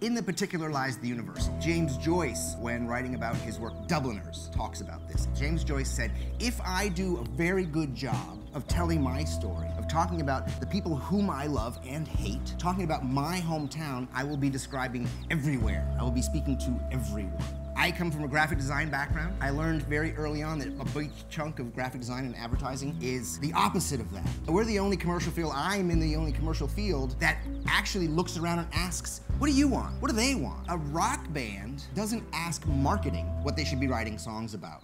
In the particular lies the universal. James Joyce, when writing about his work Dubliners, talks about this. James Joyce said, If I do a very good job of telling my story, of talking about the people whom I love and hate, talking about my hometown, I will be describing everywhere. I will be speaking to everyone. I come from a graphic design background. I learned very early on that a big chunk of graphic design and advertising is the opposite of that. We're the only commercial field, I'm in the only commercial field that actually looks around and asks, what do you want? What do they want? A rock band doesn't ask marketing what they should be writing songs about.